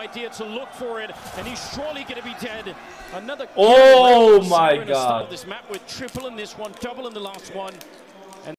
idea to look for it, and he's surely going to be dead. Another. Oh my God. This map with triple in this one, double in the last one.